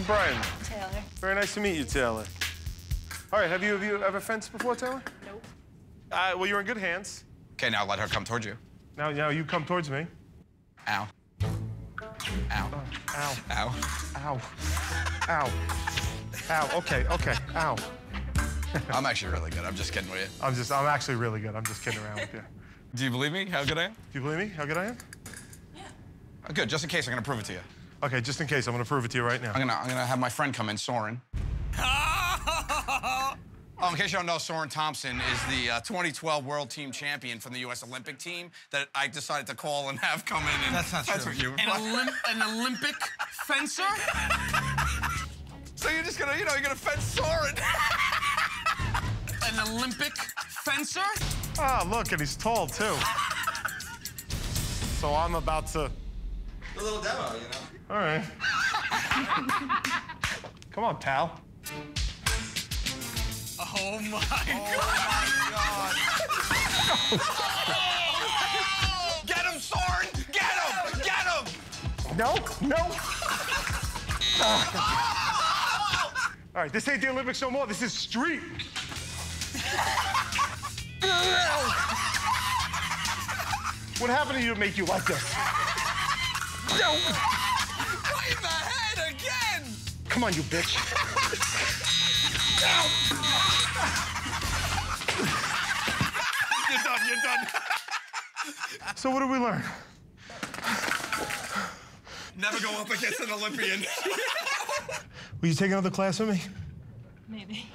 I'm Brian. Taylor. Very nice to meet you, Taylor. All right, have you, have you ever fenced before, Taylor? Nope. Uh, well, you're in good hands. Okay, now let her come towards you. Now, now you come towards me. Ow. Ow. Ow, Ow. ow, ow, ow. Okay, okay, ow. I'm actually really good. I'm just kidding with you. I'm just, I'm actually really good. I'm just kidding around with you. Do you believe me? How good I am? Do you believe me? How good I am? Oh, good. Just in case, I'm gonna prove it to you. Okay, just in case, I'm gonna prove it to you right now. I'm gonna, I'm gonna have my friend come in, Soren. Oh, in case you don't know, Soren Thompson is the uh, 2012 World Team Champion from the U.S. Olympic team that I decided to call and have come in and That's not fence true. with you. An, Olymp- an Olympic fencer? so you're just gonna, you know, you're gonna fence Soren. An Olympic fencer? Ah, look, and he's tall, too. So I'm about to, A little demo, you know. all right. Come on, pal. Oh my oh god. Get him, Soren! Get him! Get him! No, no. All right, this ain't the Olympics no more. This is street. what happened to you to make you like this? No. Right in the head again! Come on, you bitch. You're done, you're done. So what did we learn? Never go up against an Olympian. Will you take another class with me? Maybe.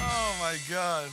oh my God.